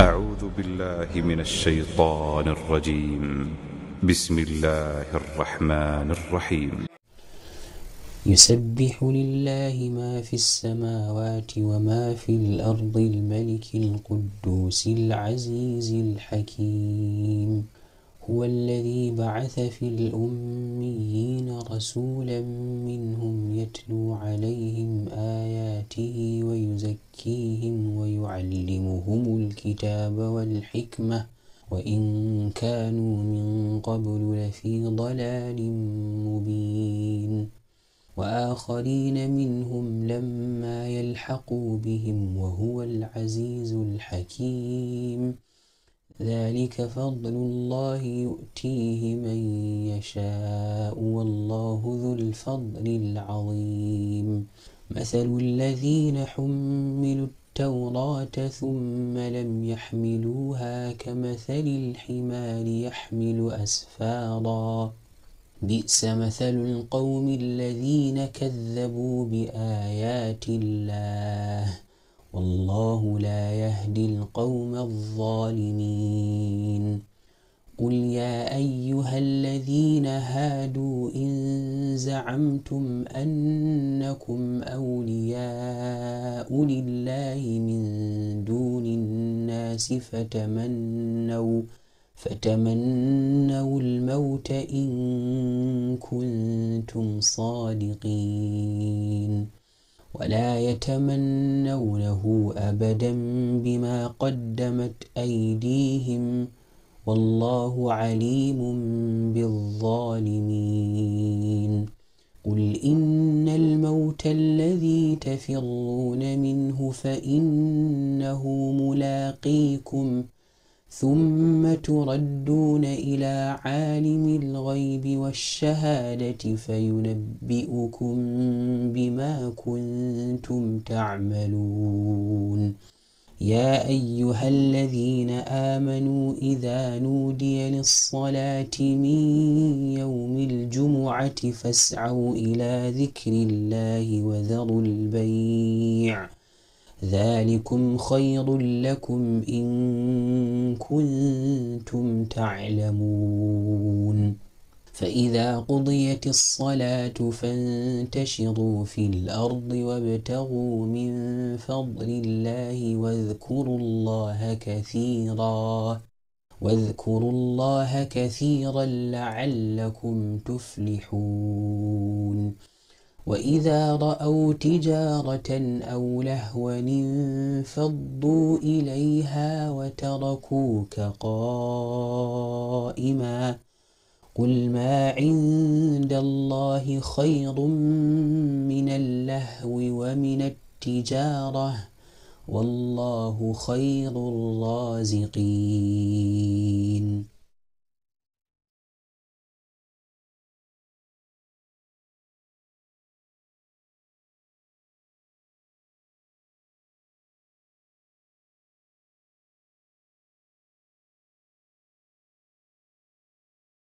أعوذ بالله من الشيطان الرجيم. بسم الله الرحمن الرحيم. يسبح لله ما في السماوات وما في الأرض الملك القدوس العزيز الحكيم. هو الذي بعث في الأميين رسولا منهم يتلو عليهم آياته ويزكيهم ويعلمهم الكتاب والحكمة وإن كانوا من قبل لفي ضلال مبين. وآخرين منهم لما يلحقوا بهم وهو العزيز الحكيم. ذلك فضل الله يؤتيه من يشاء والله ذو الفضل العظيم. مثل الذين حملوا التوراة ثم لم يحملوها كمثل الحمار يحمل أسفارا. بئس مثل القوم الذين كذبوا بآيات الله. والله لا يهدي القوم الظالمين. قل يا أيها الذين هادوا إن زعمتم أنكم أولياء لله من دون الناس فتمنوا فتمنوا الموت إن كنتم صادقين. ولا يتمنونه أبدا بما قدمت أيديهم والله عليم بالظالمين. قل إن الموت الذي تفرون منه فإنه ملاقيكم ثم تردون إلى عالم الغيب والشهادة فينبئكم بما كنتم تعملون. يا أيها الذين آمنوا إذا نودي للصلاة من يوم الجمعة فاسعوا إلى ذكر الله وذروا البيع. ذلكم خير لكم إن كنتم تعلمون. فإذا قضيت الصلاة فانتشروا في الأرض وابتغوا من فضل الله واذكروا الله كثيرا واذكروا الله كثيرا لعلكم تفلحون. وإذا رأوا تجارة أو لهوا انفضوا إليها وتركوك قائما قل ما عند الله خير من اللهو ومن التجارة والله خير الرازقين